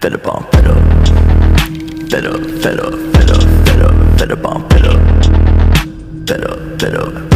Fed up on fed up. Fed up, fed up, fed up, fed up, fed up on fed up. Fed up, fed up.